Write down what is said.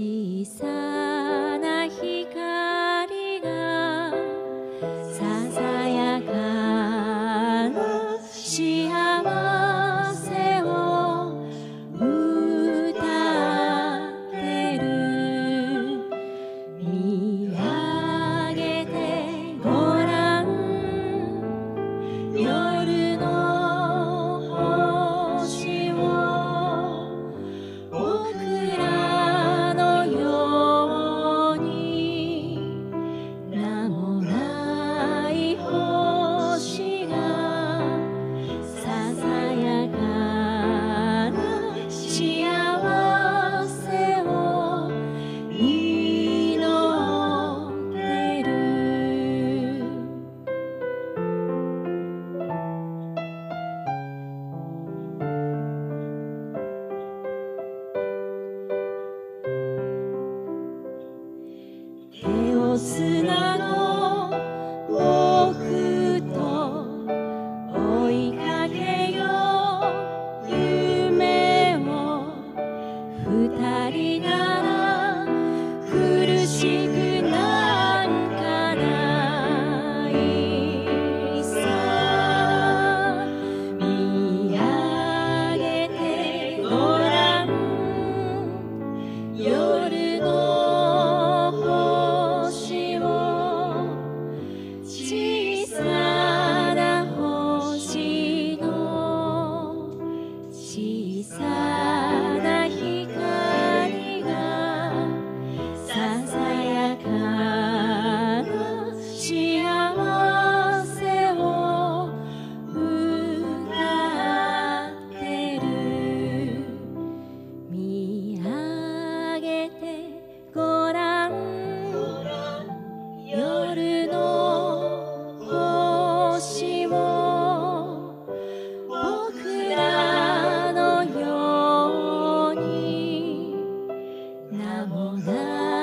小さ似那 that